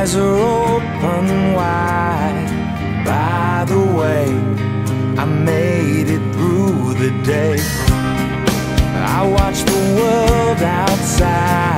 eyes are open wide. By the way, I made it through the day. I watch the world outside.